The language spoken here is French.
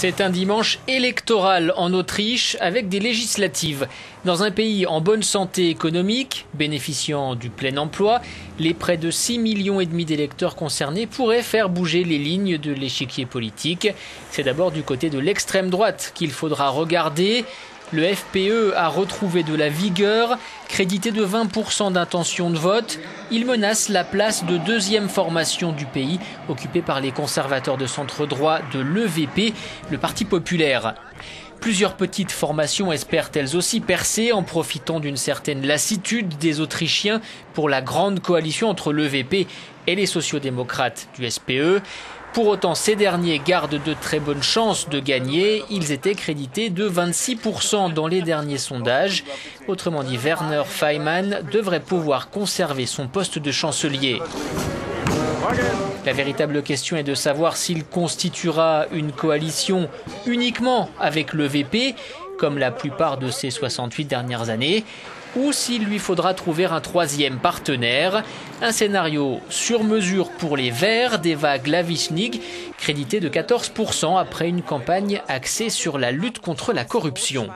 C'est un dimanche électoral en Autriche avec des législatives. Dans un pays en bonne santé économique, bénéficiant du plein emploi, les près de 6 millions et demi d'électeurs concernés pourraient faire bouger les lignes de l'échiquier politique. C'est d'abord du côté de l'extrême droite qu'il faudra regarder. Le FPE a retrouvé de la vigueur, crédité de 20% d'intention de vote. Il menace la place de deuxième formation du pays, occupée par les conservateurs de centre droit de l'EVP, le Parti populaire. Plusieurs petites formations espèrent elles aussi percer en profitant d'une certaine lassitude des Autrichiens pour la grande coalition entre l'EVP et les sociodémocrates du SPE. Pour autant, ces derniers gardent de très bonnes chances de gagner. Ils étaient crédités de 26% dans les derniers sondages. Autrement dit, Werner Feynman devrait pouvoir conserver son poste de chancelier. La véritable question est de savoir s'il constituera une coalition uniquement avec le VP, comme la plupart de ces 68 dernières années, ou s'il lui faudra trouver un troisième partenaire, un scénario sur mesure pour les Verts d'Eva Glavishnig, crédité de 14% après une campagne axée sur la lutte contre la corruption.